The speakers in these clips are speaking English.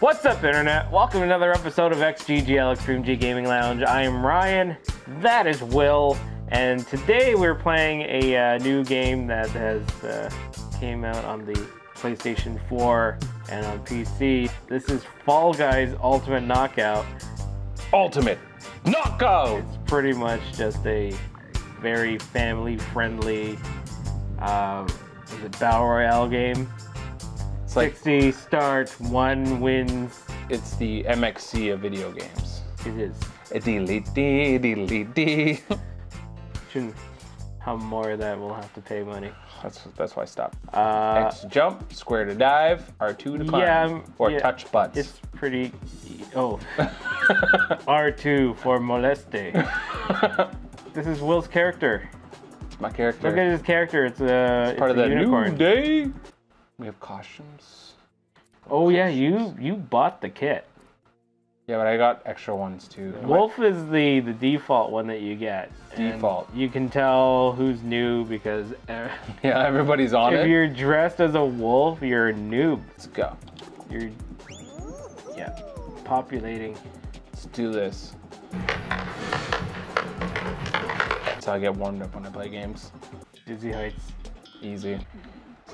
What's up, Internet? Welcome to another episode of XGGL Xtreme G Gaming Lounge. I am Ryan, that is Will, and today we're playing a uh, new game that has uh, came out on the PlayStation 4 and on PC. This is Fall Guys Ultimate Knockout. Ultimate knockout. It's pretty much just a very family-friendly, uh, is it battle royale game? It's like 60 starts, one wins. it's the MXC of video games. It is. Diddly-dee, diddly-dee. Shouldn't have more of that. We'll have to pay money. That's that's why I stopped. Uh, X to jump, square to dive, R2 to climb, yeah, um, or yeah, touch butts. it's pretty. Oh, R2 for moleste. this is Will's character. my character. Look at his character. It's a it's part of the unicorn. new day. We have costumes. Oh yeah, you you bought the kit. Yeah, but I got extra ones too. Wolf is the the default one that you get. Default. You can tell who's new because Yeah, everybody's on if it. If you're dressed as a wolf, you're a noob. Let's go. You're yeah, populating. Let's do this. That's how I get warmed up when I play games. Dizzy Heights. Easy.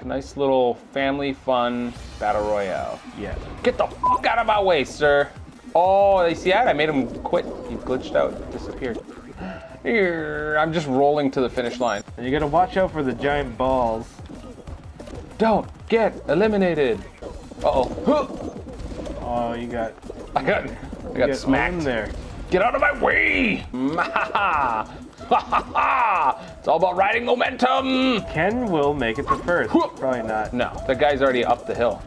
It's a nice little family fun battle royale. Yeah. Get the fuck out of my way, sir. Oh, they see that? I made him quit. He glitched out, disappeared. Here, I'm just rolling to the finish line. And you gotta watch out for the giant balls. Don't get eliminated. Uh oh. Oh, you got I got, I got got smacked. there. Get out of my way! it's all about riding momentum. Ken will make it to first. Probably not. No, that guy's already up the hill.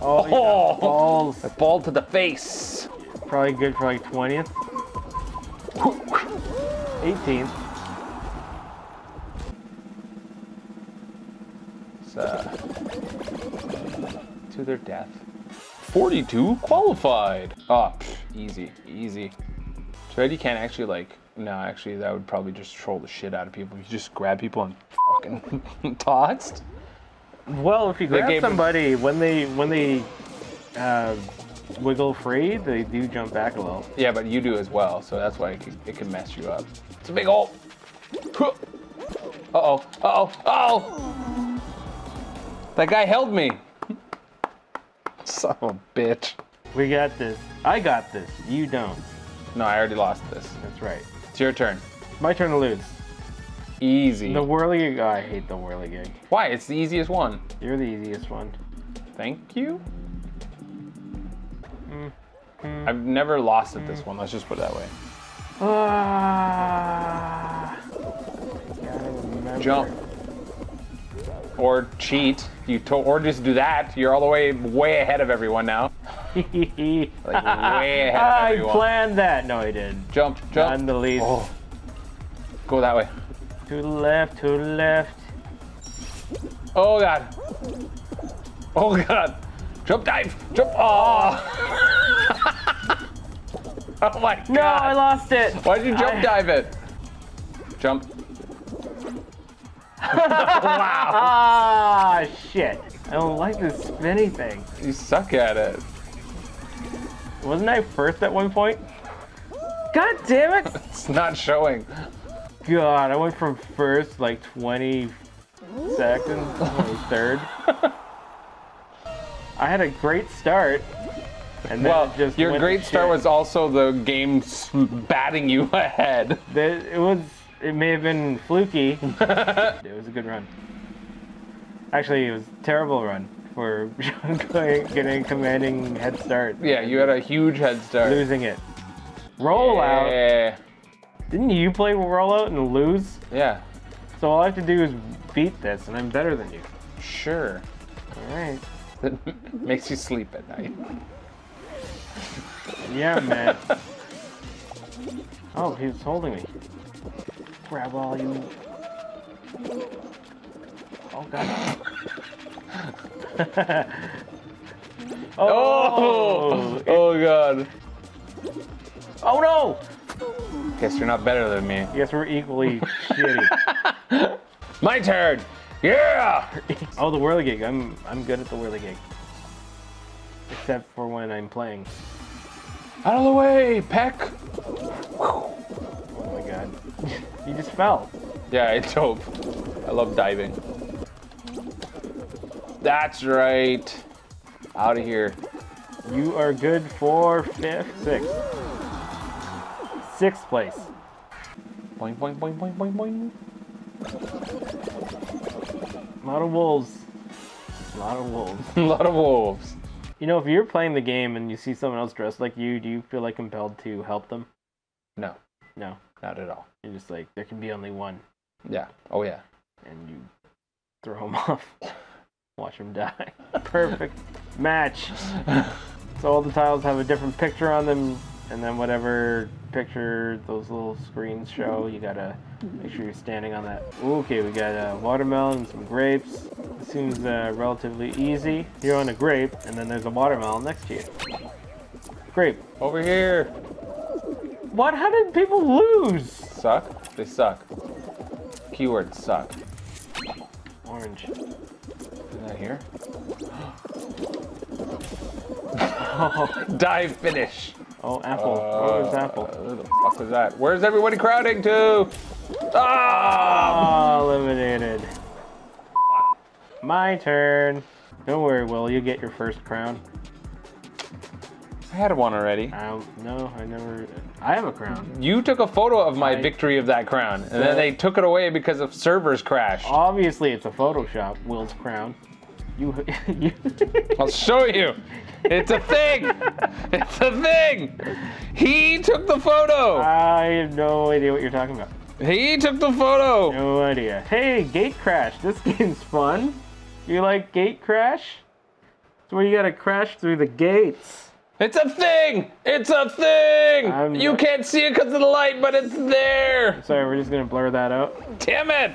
Oh, Oh. balls. Ball to the face. Probably good for like 20th. 18th. It's, uh, to their death. 42 qualified. Oh, easy, easy. You can't actually like. No, actually, that would probably just troll the shit out of people. You just grab people and fucking tossed. Well, if you grab him- somebody when they when they uh, wiggle free, they do jump back a little. Yeah, but you do as well, so that's why it can, it can mess you up. It's a big hole. Uh oh. Uh oh. Uh oh. That guy held me. Son of a bitch. We got this. I got this. You don't. No, I already lost this. That's right. It's your turn. My turn to lose. Easy. The whirly. Oh, I hate the whirly gig. Why? It's the easiest one. You're the easiest one. Thank you. Mm, I've never lost at this one. Let's just put it that way. Ah. Jump. Or cheat. You to- or just do that. You're all the way way ahead of everyone now. Like way ahead I everyone. planned that. No, I didn't. Jump, jump. None the least. Oh. Go that way. To the left. To the left. Oh god. Oh god. Jump dive. Jump. Oh. oh my god. No, I lost it. Why'd you jump I- dive it? Jump. wow. Ah, shit. I don't like this spinny thing. You suck at it. Wasn't I first at one point? God damn it! It's not showing. God, I went from first like 20 seconds, to third. I had a great start, and then Well, just your great start was also the game batting you ahead. There- It was. It may have been fluky. it was a good run. Actually, it was a terrible run for getting commanding head start. Yeah, you had a huge head start. losing it. Rollout. Yeah. Didn't you play rollout and lose? Yeah. So all I have to do is beat this, and I'm better than you. Sure. All right. That makes you sleep at night. Yeah, man. oh, he's holding me. Grab all you. Oh god. Oh. Oh. oh! oh god. Oh no! Guess you're not better than me. Guess we're equally shitty. My turn. Yeah. Oh, the whirligig. I'm I'm good at the whirligig. except for when I'm playing. Out of the way, Peck. Oh my god. you just fell. Yeah, it's dope. I love diving. That's right. Out of here. You are good for fifth, sixth. Sixth place. Boing, boing, boing, boing, boing, boing. A lot of wolves. A lot of wolves. A lot of wolves. You know, if you're playing the game and you see someone else dressed like you, do you feel like compelled to help them? No, No. not at all. You're just like, there can be only one. Yeah. Oh, yeah. And you throw them off. Watch him die. Perfect match. So all the tiles have a different picture on them, and then whatever picture those little screens show, you gotta make sure you're standing on that. Okay, we got a watermelon and some grapes. Seems uh, relatively easy. You're on a grape, and then there's a watermelon next to you. Grape. Over here. What? How did people lose? Suck? They suck. Keywords suck. Orange. That here? Oh, Dive finish. oh apple. oh, there's Uh, apple. Who the fuck was that? Where's everybody crowding to? Ah! Oh, eliminated. My turn. Don't worry, Will. You get your first crown. I had one already. I no, I never. I have a crown. You took a photo of my I- victory of that crown, and then they took it away because of servers crashed. Obviously, it's a Photoshop. Will's crown. You, you. I'll show you. It's a thing. It's a thing. He took the photo. I have no idea what you're talking about. He took the photo. No idea. Hey, Gate Crash. This game's fun. You like Gate Crash? It's where you gotta crash through the gates. It's a thing. It's a thing. I'm you not- can't see it because of the light, but it's there. Sorry, we're just gonna blur that out. Damn it.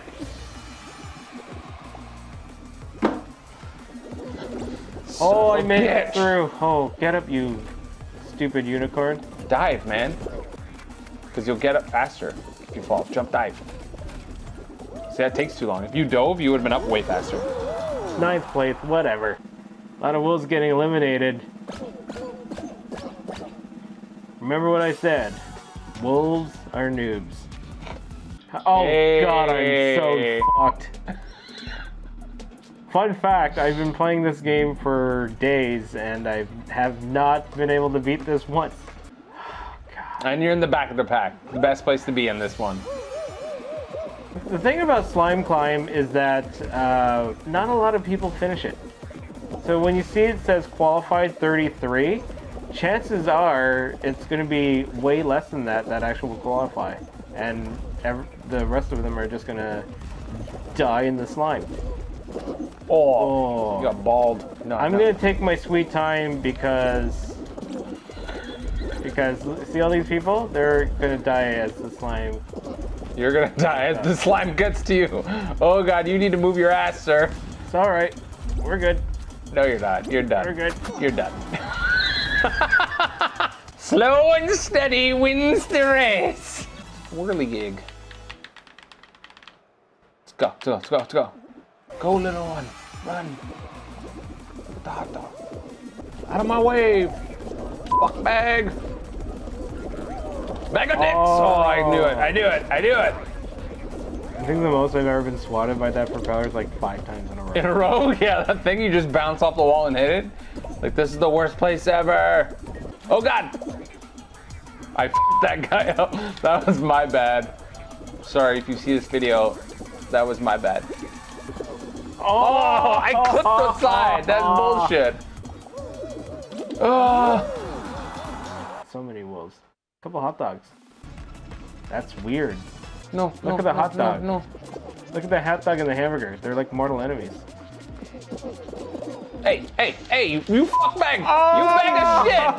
Oh, I made it through. Oh, get up, you stupid unicorn. Dive, man. Because you'll get up faster if you fall. Jump dive. See, that takes too long. If you dove, you would have been up way faster. Ninth place, whatever. A lot of wolves getting eliminated. Remember what I said. Wolves are noobs. Oh god, I'm so fucked. Fun fact, I've been playing this game for days and I have not been able to beat this once. And you're in the back of the pack. The best place to be in this one. The thing about Slime Climb is that uh, not a lot of people finish it. So when you see it says qualified 33, chances are it's going to be way less than that that actually will qualify. And ev- the rest of them are just going to die in the slime. Oh, Oh. you got bald. No, I'm no. going to take my sweet time because. Because see all these people? They're going to die as the slime. You're gonna die as the slime gets to you. Oh god, you need to move your ass, sir. It's alright. We're good. No, you're not. You're done. We're good. You're done. Slow and steady wins the race. Whirligig. Let's go, let's go, let's go, let's go. Go, little one. Run. Get the hot dog. Out of my way. Fuck bag. Bag of dicks. Oh. I knew it. I knew it. I knew it. I think the most I've ever been swatted by that propeller is like five times in a row. In a row? Yeah, that thing you just bounce off the wall and hit it. Like, this is the worst place ever. Oh, God. I f***ed that guy up. That was my bad. Sorry if you see this video. That was my bad. Oh, I clipped the side. That's bullshit. Oh, So many wolves. A couple hot dogs. That's weird. no, Look no, at the no, hot dog. No, Look at the hot dog and the hamburger. They're like mortal enemies. Hey, hey, hey, you, you fuck bag. You oh, bag of shit.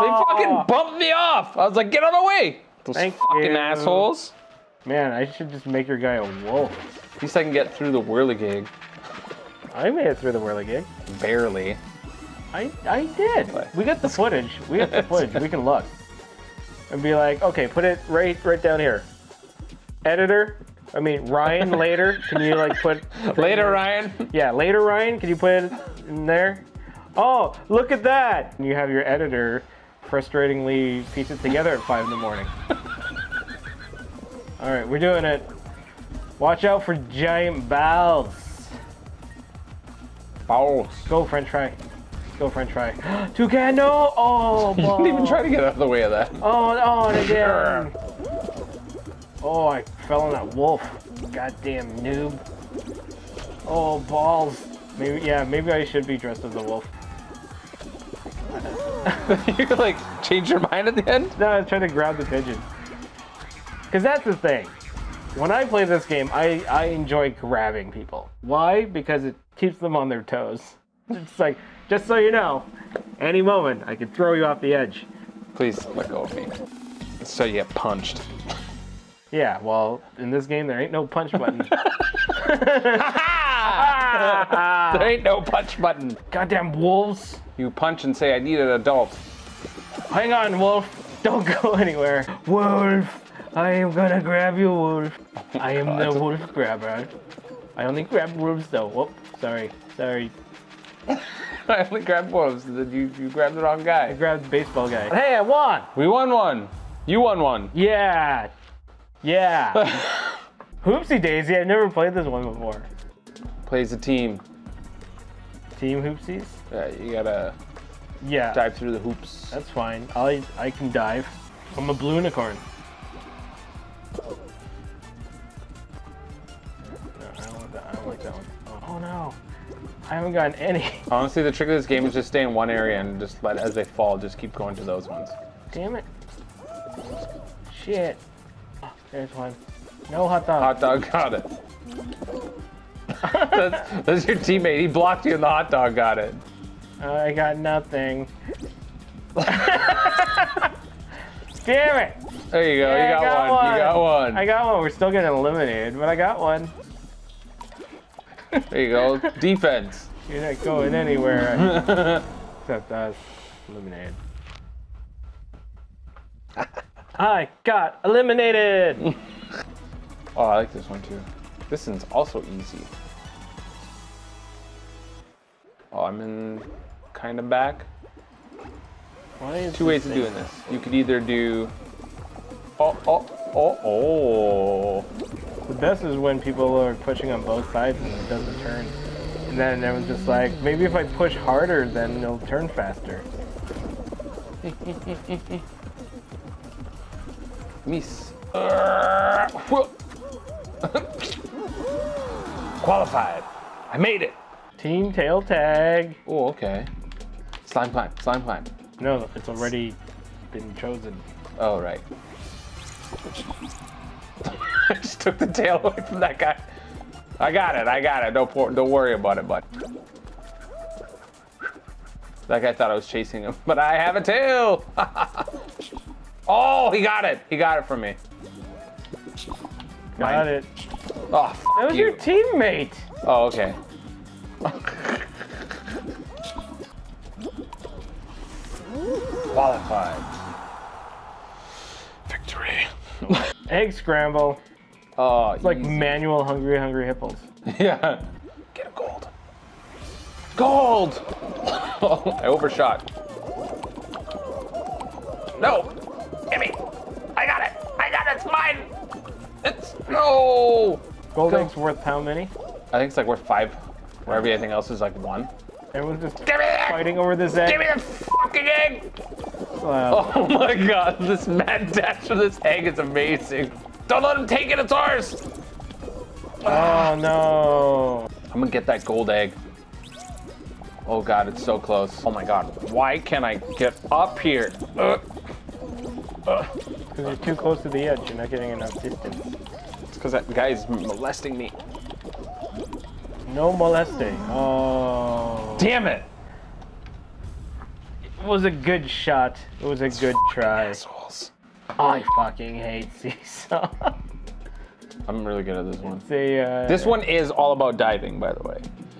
They fucking bumped me off. I was like, get out of the way. Those Thank fucking you. assholes. Man, I should just make your guy a wolf. At least I can get through the whirligig. I made it through the whirligig. Barely. I I did. We got the footage. We got the footage. We can look. And be like, okay, put it right right down here. Editor, I mean Ryan later, can you like put Later, Ryan. Yeah, later Ryan, can you put it in there? Oh, look at that! You have your editor frustratingly piece it together at 5 in the morning. Alright, we're doing it. Watch out for giant balls. Balls. Go French fry. Go French fry. Toucan, no! Oh, You didn't even ball. try to get out of the way of that. Oh, oh, and again. Oh, I fell on that wolf. Goddamn noob. Oh, balls. Maybe, yeah, maybe I should be dressed as a wolf. you like change your mind at the end? No, I was trying to grab the pigeon. Because that's the thing. When I play this game, I, I enjoy grabbing people. Why? Because it keeps them on their toes. It's like, just so you know, any moment I could throw you off the edge. Please let go of me. So you get punched. Yeah, well, in this game, there ain't no punch button. there ain't no punch button. Goddamn wolves. You punch and say, I need an adult. Hang on, Wolf. Don't go anywhere. Wolf, I am gonna grab you, Wolf. I am the wolf grabber. I only grab wolves though. Whoop, sorry, sorry. I only grabbed wolves. Did you, you grabbed the wrong guy. I grabbed the baseball guy. Hey, I won! We won one. You won one. Yeah! Yeah! Hoopsie daisy, I've never played this one before. Plays a team. Team Hoopsies? Yeah, you gotta Yeah, dive through the hoops. that's fine. I, I can dive. I'm a blue unicorn. Oh no! I haven't gotten any. Honestly, the trick of this game is just stay in one area and just let as they fall, just keep going to those ones. Damn it. Shit. Oh, there's one. No hot dog. Hot dog got it. that's, that's your teammate. He blocked you and the hot dog got it. Uh, I got nothing. Damn it! There you go. Yeah, you I got, one. You got one. I got one. We're still getting eliminated, but I got one. There you go. Defense. You're not going anywhere except us. Eliminated. I got eliminated. Oh, I like this one too. This one's also easy. Oh, I'm in kind of back. Why is Two ways of doing this. You could either do. Oh, oh, oh, oh. The best is when people are pushing on both sides and it doesn't turn. And then everyone's just like, maybe if I push harder, then it'll turn faster. Miss. Uh, whoa. Qualified. I made it. Team tail tag. Oh, okay. Slime climb. Slime climb. No, it's already been chosen. Oh, right. Took the tail away from that guy. I got it. I got it. Don't don't worry about it, bud. That guy thought I was chasing him, but I have a tail. oh, he got it. He got it from me. Got Mine. it. Oh, That was you. your teammate. Oh, okay. Qualified. Victory. Egg scramble. Oh, It's like manual hungry, hungry hippos. Yeah. Get a gold. Gold! I overshot. No! Gimme! I got it! I got it! It's mine! It's no! Gold Go. egg's worth how many? I think it's like worth five, where everything else is like one. Everyone's just Give me that! fighting over this egg. Give me the fucking egg! Wow. Oh my god, this mad dash for this egg is amazing. Don't let him take it, it's ours! Oh no. I'm gonna get that gold egg. Oh god, it's so close. Oh my god, why can't I get up here? Uh, Because you're too close to the edge. You're not getting enough distance. it's because that guy is molesting me. No molesting. Oh. Damn it! It was a good shot. It was a good try. Assholes. I fucking hate Seesaw. I'm really good at this one. the, uh, This one is all about diving, by the way.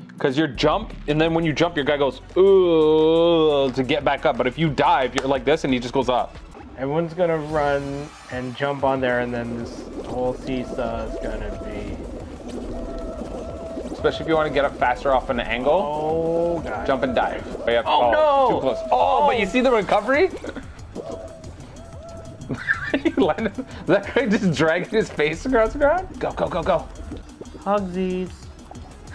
Because you jump, and then when you jump, your guy goes, ooh, to get back up. But if you dive, you're like this, and he just goes up. Everyone's gonna run and jump on there, and then this whole seesaw is gonna be. especially if you want to get up faster off an angle. Oh god. Jump and dive. Oh. Oh, no! Too close. Oh, but you Oh. see the recovery? You landed- that guy just dragging his face across the ground? Go, go, go, go. Hugsies.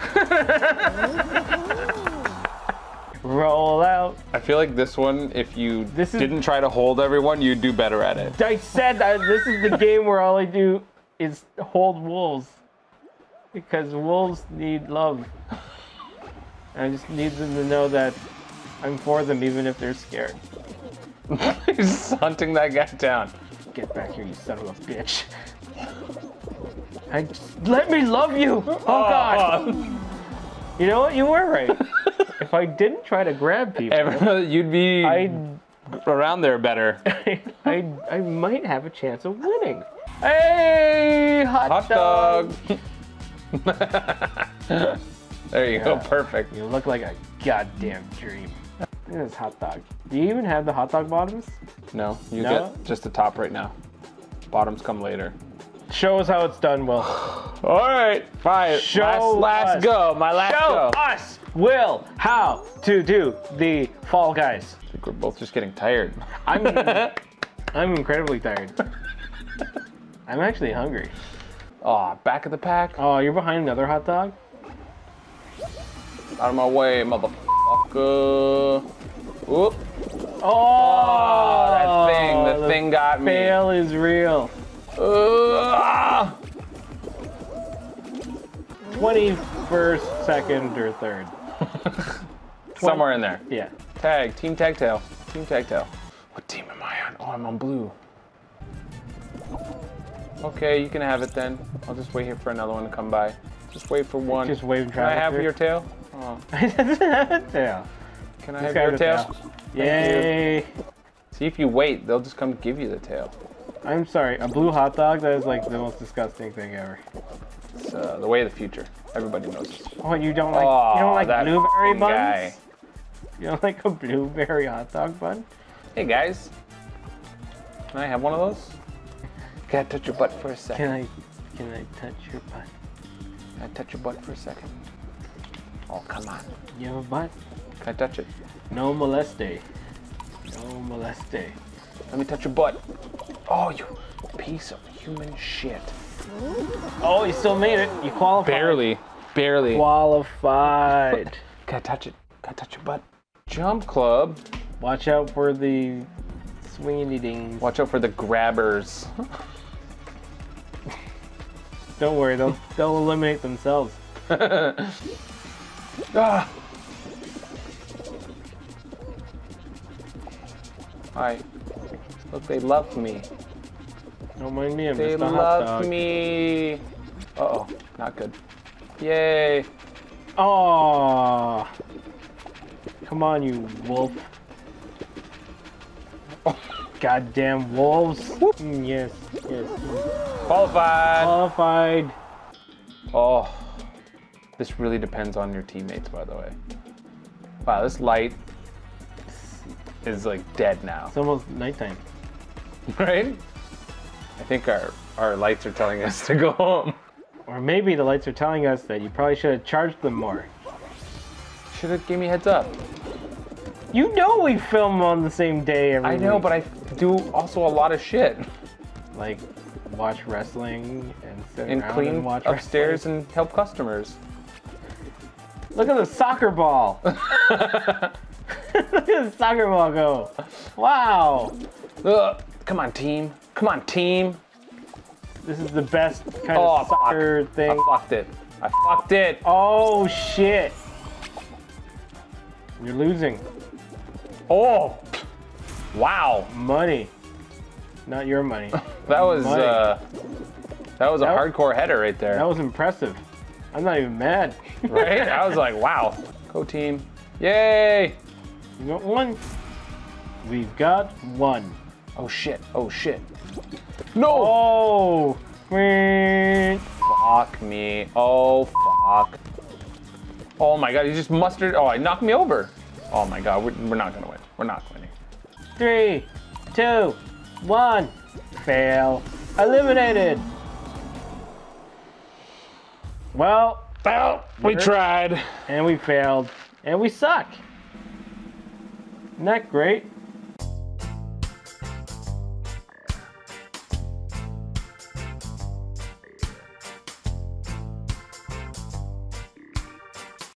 Roll out. I feel like this one, if you This is- didn't try to hold everyone, you'd do better at it. I said that this is the game where all I do is hold wolves. Because wolves need love. I just need them to know that I'm for them even if they're scared. He's hunting that guy down. Get back here, you son of a bitch. I let me love you. Oh, oh, oh. god. You know what? You were right. if I didn't try to grab people, you'd be I around there better. I, I might have a chance of winning. Hey, hot, Hot dog. there you go. Perfect. You look like a goddamn dream. At hot dog. Do you even have the hot dog bottoms? No, you No? get just the top right now. Bottoms come later. Show us how it's done, Will. All right, fine. Show last, last us. go. My last Show go. us, Will, how to do the Fall Guys. I think we're both just getting tired. I'm I'm incredibly tired. I'm actually hungry. Aw, back of the pack. Oh, you're behind another hot dog? Out of my way, motherfucker. Whoop. Oh, Oh, that thing. The, thing got me. fail is real. Uh, 21st, second, or third. somewhere in there. Yeah. Tag. Team tag tail. Team tag tail. What team am I on? Oh, I'm on blue. Okay, you can have it then. I'll just wait here for another one to come by. Just wait for one. Just waving Can I have through. your tail? Oh, yeah. can I This have your tail? Yay. See, if you wait, they'll just come give you the tail. I'm sorry, a blue hot dog? That is like the most disgusting thing ever. It's uh, the way of the future. Everybody knows this. Oh, you don't like Oh, you don't like blueberry buns? guy. You don't like a blueberry hot dog bun? Hey guys, can I have one of those? Can I touch your butt for a second? Can I can I touch your butt? Can I touch your butt for a second? Oh, come on. You have a butt? Can I touch it? No moleste. No moleste. Let me touch your butt. Oh, you piece of human shit. Oh, you still made it. You qualified. Barely. Barely. Qualified. Can I touch it? Can I touch your butt? Jump club. Watch out for the swingy dings. Watch out for the grabbers. Don't worry, they'll they'll eliminate themselves. ah. Hi. Look, they love me. Don't mind me, I'm They just a hot love dog. me. Uh oh, not good. Yay. Oh, come on, you wolf! Goddamn wolves! Mm, yes, yes. Qualified. Qualified. Oh, this really depends on your teammates, by the way. Wow, this light is like dead now, It's almost nighttime. right? I think our our lights are telling us to go home. Or maybe the lights are telling us that you probably should have charged them more. Should have gave me a heads up. You know we film on the same day every I know, week. but I do also a lot of shit like watch wrestling and sit and around clean and watch upstairs wrestling. and help customers. Look at the soccer ball. Look at the soccer ball go. Wow. Ugh. Come on, team. Come on, team. This is the best kind Oh, of soccer fuck. thing. I fucked it. I fucked it. Oh shit. You're losing Oh. Wow. money. Not your money. That was Money. uh that was a That- hardcore header right there. That was impressive. I'm not even mad. right? I was like, wow. Go team. Yay! You got one. We've got one. Oh shit. Oh shit. No! Oh. Fuck me. Oh fuck. Oh my god, he just mustered. Oh, he knocked me over. Oh my god, we're, we're not gonna win. We're not winning. Three, two, one. Fail. Eliminated. Well, Well, we tried. and we failed, and we suck. Isn't that great?